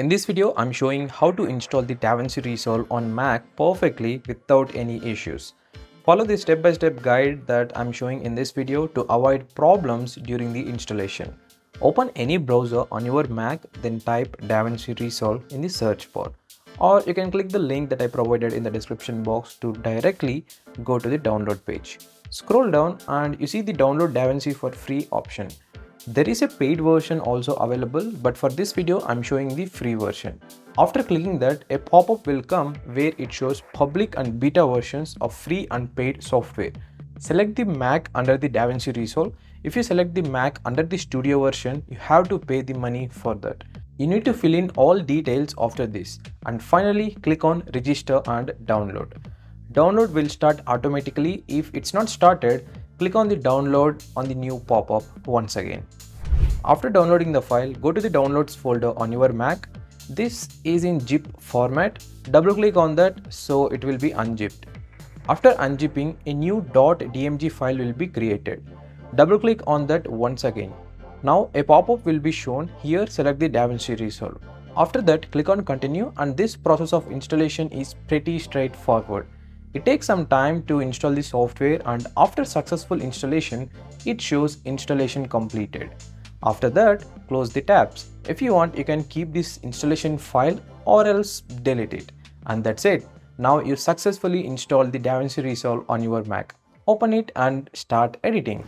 In this video, I'm showing how to install the DaVinci Resolve on Mac perfectly without any issues. Follow the step-by-step -step guide that I'm showing in this video to avoid problems during the installation. Open any browser on your Mac, then type DaVinci Resolve in the search bar. Or you can click the link that I provided in the description box to directly go to the download page. Scroll down and you see the download DaVinci for free option. There is a paid version also available but for this video I'm showing the free version. After clicking that a pop-up will come where it shows public and beta versions of free and paid software. Select the Mac under the DaVinci Resolve. If you select the Mac under the studio version you have to pay the money for that. You need to fill in all details after this and finally click on register and download. Download will start automatically. If it's not started, click on the download on the new pop-up once again. After downloading the file, go to the downloads folder on your Mac. This is in zip format. Double click on that so it will be unzipped. After unzipping, a new .dmg file will be created. Double click on that once again. Now a pop-up will be shown. Here select the DaVinci Resolve. After that click on continue and this process of installation is pretty straightforward. It takes some time to install the software and after successful installation, it shows installation completed. After that, close the tabs. If you want, you can keep this installation file or else delete it. And that's it. Now you successfully installed the DaVinci Resolve on your Mac. Open it and start editing.